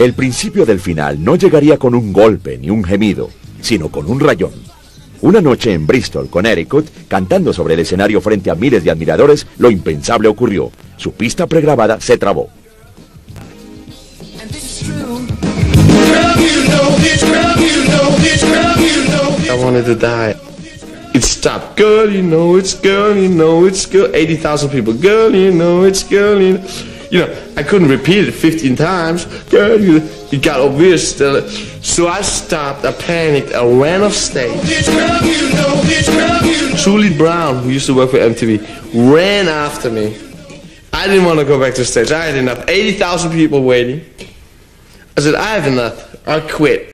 El principio del final no llegaría con un golpe ni un gemido, sino con un rayón. Una noche en Bristol, Connecticut, cantando sobre el escenario frente a miles de admiradores, lo impensable ocurrió. Su pista pregrabada se trabó. I wanted to die. It stopped. Girl, you know it's girl, you know it's girl. 80,000 people. Girl, you know it's girl, you know. You know, I couldn't repeat it 15 times. It got obvious. Uh, so I stopped, I panicked, I ran off stage. Julie Brown, who used to work for MTV, ran after me. I didn't want to go back to stage. I had enough. 80,000 people waiting. I said, I have enough. I quit.